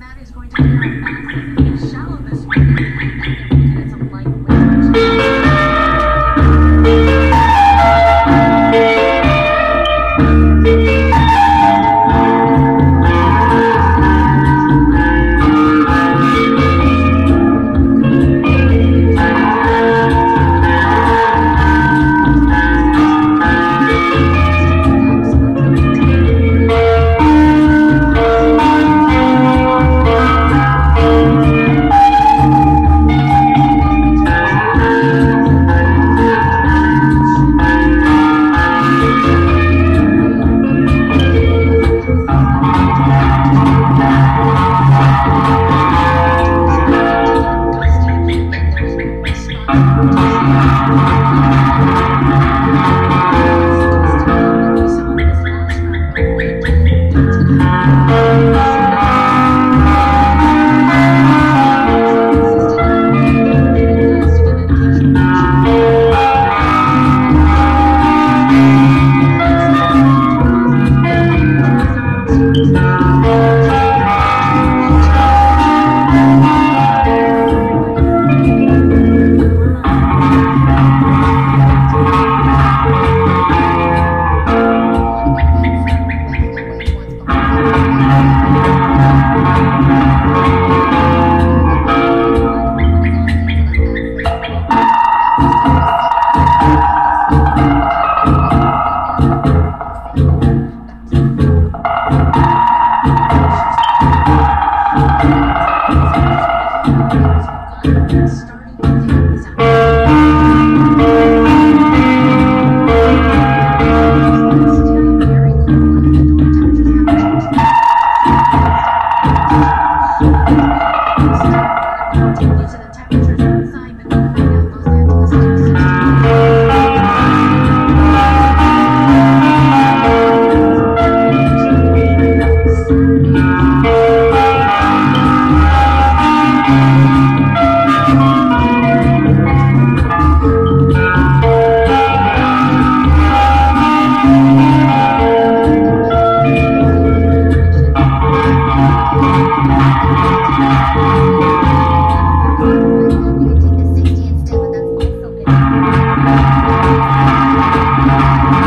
that is going to be how fast it can get shallow this weekend. And we're Thank Thank you.